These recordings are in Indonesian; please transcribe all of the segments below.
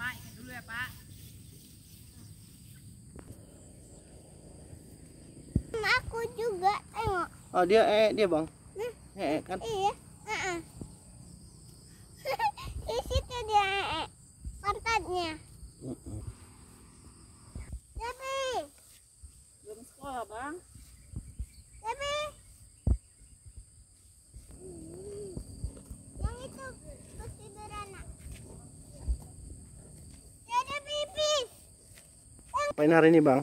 Pak, ikat dulu ya Pak. Aku juga tengok. Oh dia eh dia bang. Nah. Eh kan. Iya. Heeh. Di Apain hari ini bang?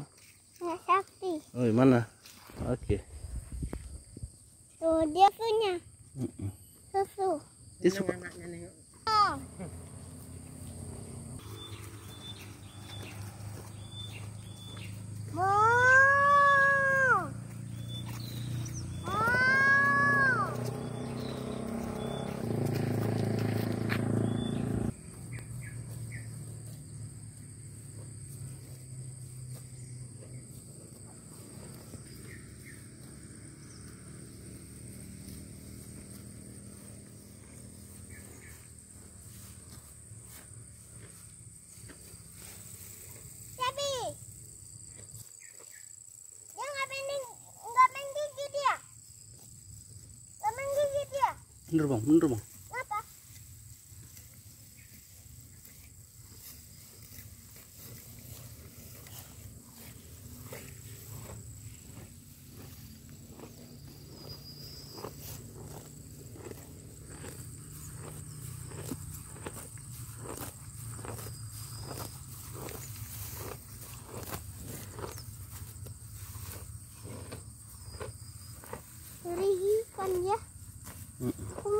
Nggak sakti. Oh mana? Oke. Tuh dia punya Mm-mm. susu. Dia suka. Nggak main gigi dia, nggak main gigi dia. Mm -mm.